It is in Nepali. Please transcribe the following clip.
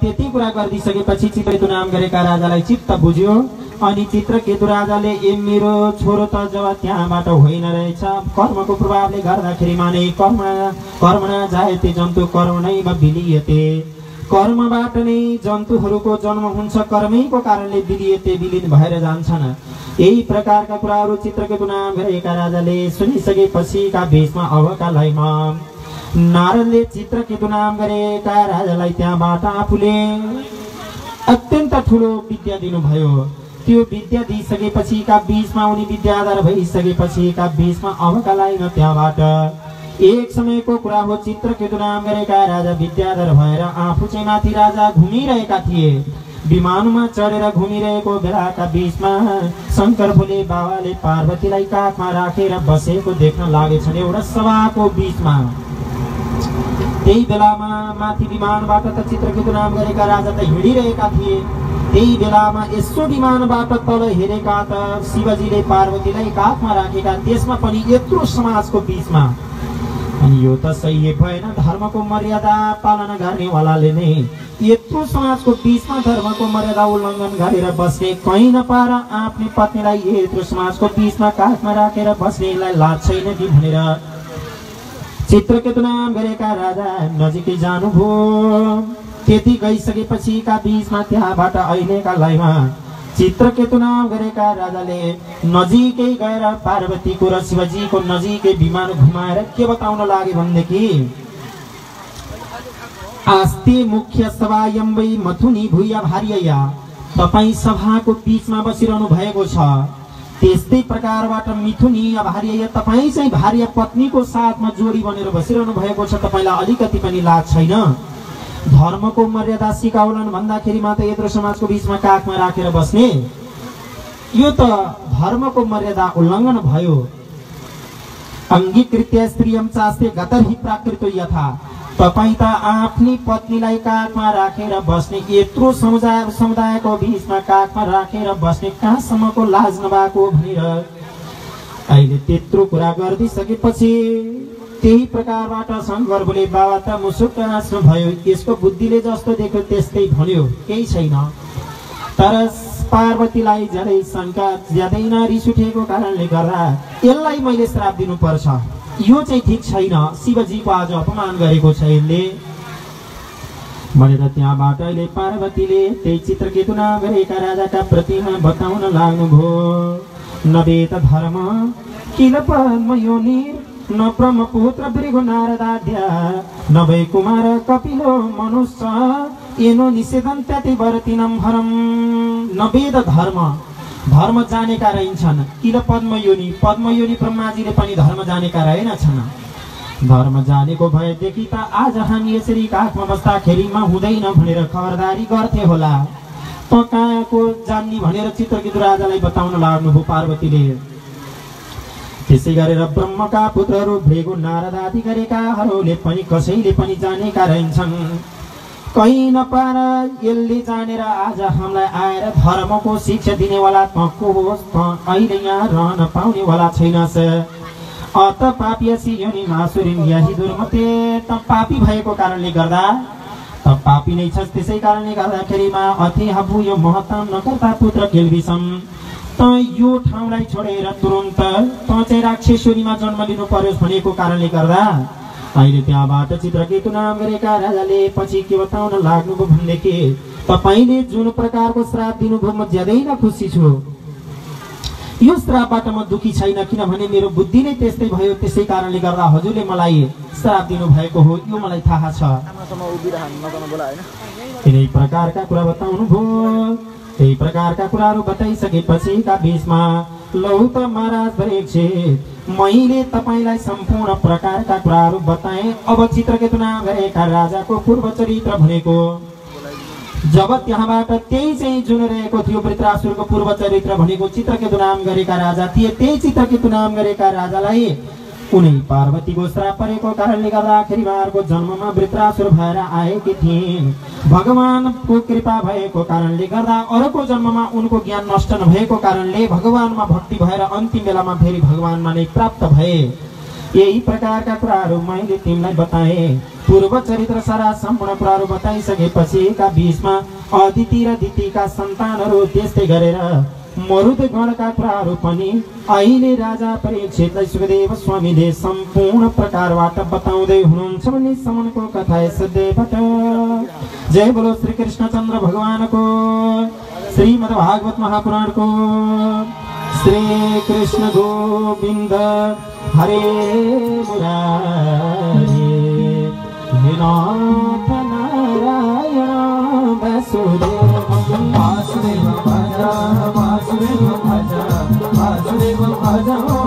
त्यति कुरा गरिदिइसकेपछि चित्रकेतु नाम गरेका राजालाई चित्त बुझ्यो। अनि चित्रकेतु राजाले ए मेरो छोरो त जब त्यहाँबाट होइन रहेछ कर्मको प्रभावले गर्दाखेरिमा नै कर्म कर्मना जायते जन्तु कर्म नै बिलियते। कर्मबाट नै जन्तुहरूको जन्म हुन्छ कर्मैको कारणले बिलियते विलिन भएर जान्छन्। यही प्रकारका कुराहरू चित्रकेतु नाम गरेका राजाले सुनिसकेपछिका भेषमा अवका लयमा नारदले चित्रकेतु नाम गरेका राजालाई त्यहाँबाट आफूले अत्यन्त ठुलो विद्या दिनुभयो त्यो विद्या दिइसकेपछिका बिचमा उनी विद्याधर भइसकेपछिका बिचमा अवकालाई न त्यहाँबाट एक समयको कुरा हो चित्रकेतु नाम गरेका राजा विद्याधर भएर आफू चाहिँ माथि राजा घुमिरहेका थिए विमानमा चढेर घुमिरहेको बेलाका बिचमा शङ्कर फुले बाबाले पार्वतीलाई काखमा राखेर बसेको देख्न लागेछन् एउटा सभाको बिचमा त्यही बेलामा माथि विमानबाट त चित्रकेतु नाम गरेका राजा त हिँडिरहेका थिए। त्यही बेलामा यसो विमानबाट तल हेरेका त शिवजीले पार्वतीलाई काखमा राखेका त्यसमा पनि यत्रो समाजको बिचमा। अनि यो त सही भएन धर्मको मर्यादा पालना गर्नेवालाले नै यत्रो समाजको बिचमा धर्मको मर्यादा उल्लङ्घन गरेर बस्ने कहीँ नपाएर आफ्नै पत्नीलाई यत्रो समाजको बिचमा काखमा राखेर बस्नेलाई लाज छैन कि भनेर चित्रकेतु नाम गरेका राजा नजिकै जानुभयो त्यति गइसकेपछिका बिचमा त्यहाँबाट अहिलेका लयमा चित्रकेतु नाम गरेका राजाले नजिकै गएर पार्वतीको र शिवजीको नजिकै विमान घुमाएर के बताउन लागे भनेदेखि आस्ते मुख्य सभा यम्बै मथुनी भुइया भार्या तपाईँ सभाको बिचमा बसिरहनु भएको छ। त्यस्तै प्रकारबाट मिथुनी भार्य तपाईँ चाहिँ भार्य पत्नीको साथमा जोडी बनेर बसिरहनु भएको छ तपाईँलाई अलिकति पनि लाज छैन? धर्मको मर्यादा सिकाउलन भन्दाखेरिमा त यत्रो समाजको बिचमा काखमा राखेर बस्ने? यो त धर्मको मर्यादा उल्लङ्घन भयो। अङ्गीकृत्य स्त्रियम चास्ते गतर हि प्राकृत यथा। तपाईँ त आफ्नै पत्नीलाई काखमा राखेर बस्ने यत्रो समुदाय समुदायको बिचमा काखमा राखेर बस्ने कहाँसम्मको लाज नभएको भनेर अहिले त्यत्रो कुरा गरिदिइसकेपछि त्यही प्रकारबाट शङ्करबुले बाबा त मुसुक भयो यसको बुद्धिले जस्तो देख्यो त्यस्तै भन्यो केही छैन। तर पार्वतीलाई ज्यादै शङ्का ज्यादै नरिस उठेको कारणले गर्दा यसलाई मैले श्राप दिनुपर्छ। यो चाहिँ ठिक छैन। शिवजीको आज अपमान गरेको छ यसले। भनेर त्यहाँबाट अहिले पार्वतीले त्यही चित्रकेतु गरेका राजाका प्रतिमा बताउन लाग्नुभयो। नवेद धर्म किल पद्मयोनि न ब्रह्मपुत्र भृगु नारदाध्या नभए कुमार कपिलो मनुष्य एनो निषेधन त्यति वर्तिनम हरम नवेद धर्म। धर्म जानेका रहन्छन् किन पद्मयोनि? पद्मयोनि ब्रह्माजीले पनि धर्म जानेका रहेनछन् धर्म जानेको भएदेखि त आज हामी यसरी काखमा बस्दाखेरिमा हुँदैन भनेर खबरदारी गर्थे होला। त कहाँको जान्ने भनेर चित्रकित राजालाई बताउन लाग्नुभयो पार्वतीले। त्यसै गरेर ब्रह्मका पुत्रहरू नारद आदि गरेकाहरूले पनि कसैले पनि जानेका रहन्छन्। कहीँ नपाएर यसले जानेर आज हामीलाई आएर धर्मको शिक्षा दिनेवाला त को होस् अहिले यहाँ रहन पाउनेवाला छैनस् अत पापियसी योनि मासुरिन यही दुर्मते त पापी भएको कारणले गर्दा त पापी नै छस् त्यसै कारणले गर्दाखेरिमा अति हबु यो महत्तम नकर्ता पुत्र खेलबिसम त यो ठाउँलाई छोडेर तुरन्त त चाहिँ राक्षेश्वरीमा जन्म लिनु पर्योस् भनेको कारणले गर्दा अहिले त्यहाँबाट चित्रकेतु नाम गरेका राजाले पछि के बताउन लाग्नुभयो भनेदेखि तपाईँले जुन प्रकारको श्राप दिनुभयो म ज्यादै न खुसी छु यो श्रापबाट म दुखी छैन किनभने मेरो बुद्धि नै त्यस्तै भयो। त्यसै कारणले गर्दा हजुरले मलाई श्राप दिनु भएको हो यो मलाई थाहा छ। तिनै प्रकारका कुरा बताउनु भयो त्यही प्रकारका कुराहरू बताइसकेपछि का बिचमा लौ त महाराज परीक्षित मैले तपाईँलाई सम्पूर्ण प्रकारका कुराहरू बताएँ। अब चित्रकेतुना गरेका राजाको पूर्व चरित्र भनेको जब त्यहाँबाट त्यही चाहिँ जुन रहेको थियो वृत्रासुरको पूर्व चरित्र भनेको चित्रकेतु नाम गरेका राजा थिए त्यही चित्रकेतु नाम गरेका राजालाई कुनै पार्वतीको श्राप परेको कारणले गर्दाखेरि उहाँहरूको जन्ममा वृत्रासुर भएर आएकी थिइन् भगवानको कृपा भएको कारणले गर्दा अरूको जन्ममा उनको ज्ञान नष्ट नभएको कारणले भगवानमा भक्ति भएर अन्तिम बेलामा फेरि भगवानमा नै प्राप्त भए। यही प्रकारका कुराहरू मैले तिमीलाई बताएँ। पूर्व चरित्र सारा सम्पूर्ण कुराहरू बताइसकेपछि एका बिचमा अदिति र दितिका सन्तानहरू त्यस्तै गरेर मरुद गणका कुराहरू पनि अहिले राजा परीक्षितलाई सुखदेव स्वामीले सम्पूर्ण प्रकारबाट बताउँदै हुनुहुन्छ भन्ने सम्मको कथा सदैवबाट जय बोलो श्री कृष्णचन्द्र भगवानको श्रीमद् भागवत महापुराणको श्री कृष्ण गोविन्द हरे मुरारी। शिव भजन